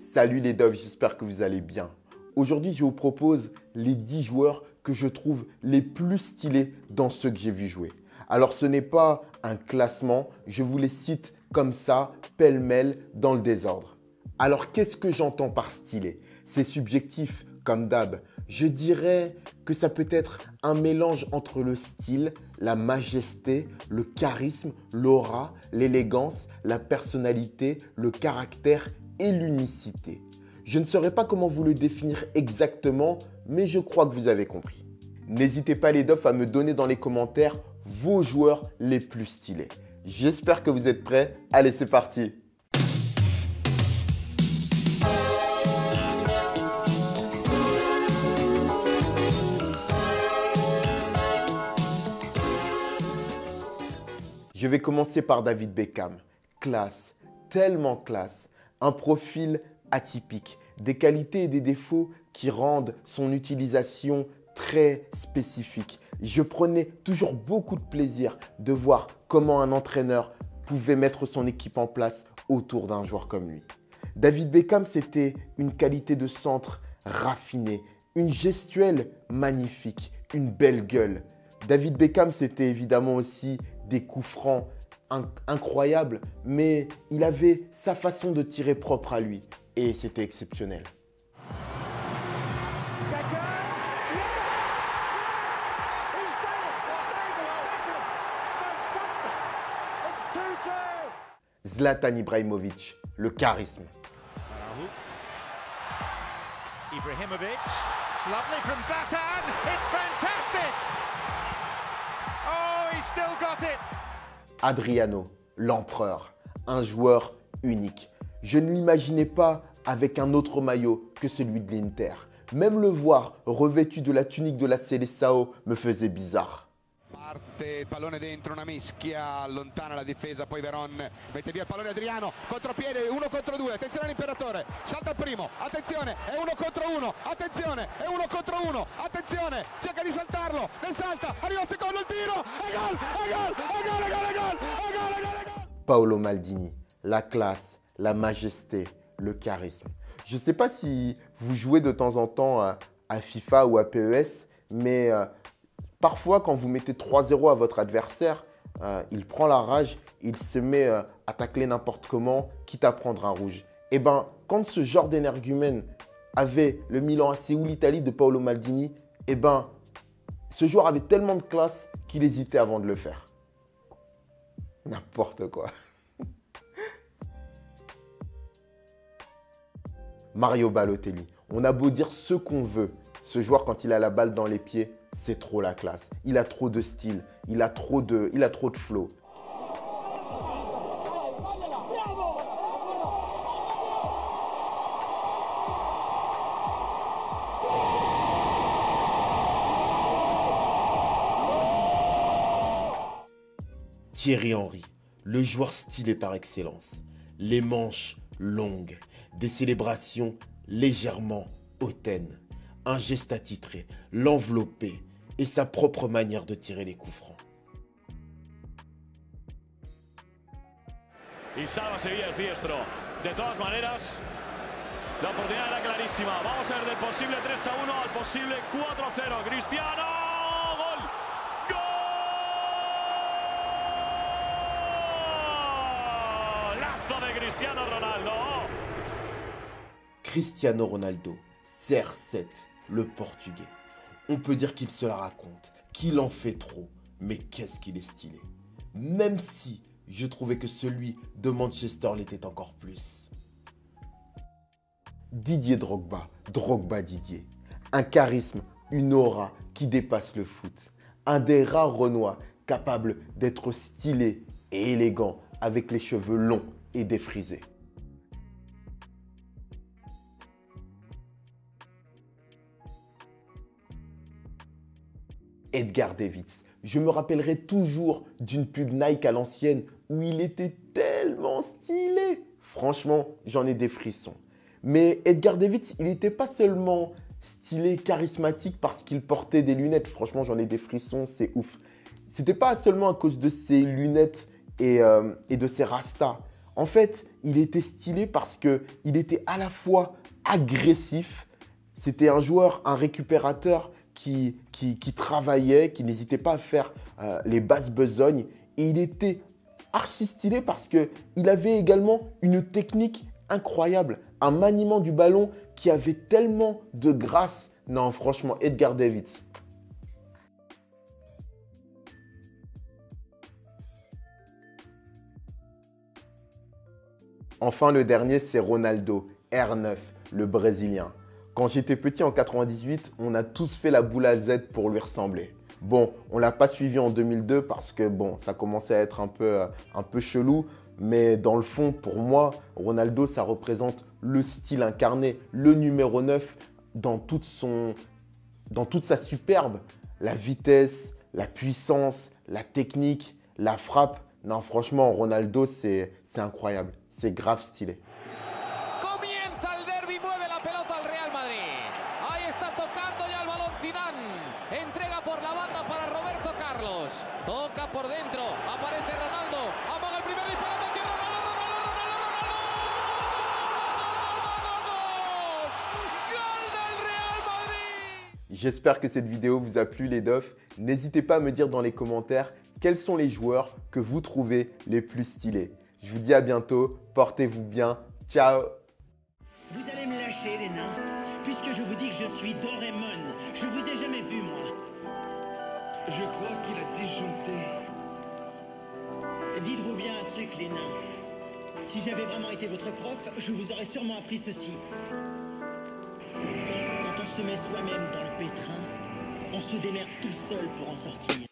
Salut les Doves, j'espère que vous allez bien. Aujourd'hui, je vous propose les 10 joueurs que je trouve les plus stylés dans ceux que j'ai vu jouer. Alors ce n'est pas un classement, je vous les cite comme ça, pêle-mêle, dans le désordre. Alors qu'est-ce que j'entends par stylé? C'est subjectif, comme d'hab. Je dirais que ça peut être un mélange entre le style, la majesté, le charisme, l'aura, l'élégance, la personnalité, le caractère l'unicité. Je ne saurais pas comment vous le définir exactement, mais je crois que vous avez compris. N'hésitez pas les Doffs à me donner dans les commentaires vos joueurs les plus stylés. J'espère que vous êtes prêts. Allez, c'est parti Je vais commencer par David Beckham. Classe, tellement classe. Un profil atypique, des qualités et des défauts qui rendent son utilisation très spécifique. Je prenais toujours beaucoup de plaisir de voir comment un entraîneur pouvait mettre son équipe en place autour d'un joueur comme lui. David Beckham, c'était une qualité de centre raffinée, une gestuelle magnifique, une belle gueule. David Beckham, c'était évidemment aussi des coups francs incroyables, mais il avait sa façon de tirer propre à lui et c'était exceptionnel. Zlatan Ibrahimovic, le charisme. Ibrahimovic, it's lovely from Zlatan, it's fantastic. Oh, he's still got it. Adriano, l'empereur, un joueur unique. Je ne l'imaginais pas avec un autre maillot que celui de l'Inter. Même le voir revêtu de la tunique de la Seleção me faisait bizarre. Parte pallone dentro, una mischia, allontana la difesa, poi Veron mette via il pallone Adriano, contropiede, uno contro due, attenzione all'imperatore, salta il primo, attenzione, è uno contro uno, attenzione, è uno contro uno, attenzione, cerca di saltarlo, ne salta, arriva secondo il tiro, è gol, è gol, Paolo Maldini, la classe, la majesté, le charisme. Je ne sais pas si vous jouez de temps en temps à, FIFA ou à PES, mais euh, Parfois, quand vous mettez 3-0 à votre adversaire, euh, il prend la rage, il se met euh, à tacler n'importe comment, quitte à prendre un rouge. Et eh ben, quand ce genre d'énergumène avait le Milan AC ou l'Italie de Paolo Maldini, eh ben, ce joueur avait tellement de classe qu'il hésitait avant de le faire. N'importe quoi. Mario Balotelli. On a beau dire ce qu'on veut, ce joueur quand il a la balle dans les pieds, c'est trop la classe. Il a trop de style, il a trop de, il a trop de flow. Thierry Henry, le joueur stylé par excellence. Les manches longues, des célébrations légèrement hautaines, un geste attitré, l'envelopper, et sa propre manière de tirer les coups francs. Y salva Sevilla es diestro. De todas maneras, la oportunidad era clarísima. Vamos a ver del posible 3 a 1 al posible 4 a 0. Cristiano, gol. Lazo de Cristiano Ronaldo. Cristiano Ronaldo, CR7, le portugais. On peut dire qu'il se la raconte, qu'il en fait trop, mais qu'est-ce qu'il est stylé. Même si je trouvais que celui de Manchester l'était encore plus. Didier Drogba, Drogba Didier. Un charisme, une aura qui dépasse le foot. Un des rares Renois capables d'être stylé et élégant avec les cheveux longs et défrisés. Edgar Davids. Je me rappellerai toujours d'une pub Nike à l'ancienne où il était tellement stylé. Franchement, j'en ai des frissons. Mais Edgar Davids, il n'était pas seulement stylé, charismatique parce qu'il portait des lunettes. Franchement, j'en ai des frissons, c'est ouf. C'était pas seulement à cause de ses lunettes et, euh, et de ses rastas. En fait, il était stylé parce que il était à la fois agressif. C'était un joueur, un récupérateur qui, qui, travaillait, qui n'hésitait pas à faire euh, les basses besognes. Et il était archi stylé parce qu'il avait également une technique incroyable, un maniement du ballon qui avait tellement de grâce. Non, franchement, Edgar Davids. Enfin, le dernier, c'est Ronaldo, R9, le Brésilien. Quand j'étais petit en 98, on a tous fait la boule à Z pour lui ressembler. Bon, on l'a pas suivi en 2002 parce que bon, ça commençait à être un peu, euh, un peu chelou. Mais dans le fond, pour moi, Ronaldo, ça représente le style incarné, le numéro 9 dans toute, son, dans toute sa superbe. La vitesse, la puissance, la technique, la frappe. Non, franchement, Ronaldo, c'est incroyable. C'est grave stylé. Comienza el derby, mueve la pelota al Real Madrid. Ahí está tocando ya el balón Zidane. Entrega por la banda para Roberto Carlos. Toca por dentro. Aparece Ronaldo. Amaga el primer disparo. Ronaldo, Ronaldo, Ronaldo, Gol del Real Madrid. J'espère que cette vidéo vous a plu les dofs. N'hésitez pas à me dire dans les commentaires quels sont les joueurs que vous trouvez les plus stylés. Je vous dis à bientôt, portez-vous bien, ciao Vous allez me lâcher les nains, puisque je vous dis que je suis Doraemon. Je vous ai jamais vu moi. Je crois qu'il a disjoncté. Dites-vous bien un truc les nains. Si j'avais vraiment été votre prof, je vous aurais sûrement appris ceci. Quand on se met soi-même dans le pétrin, on se démerde tout seul pour en sortir.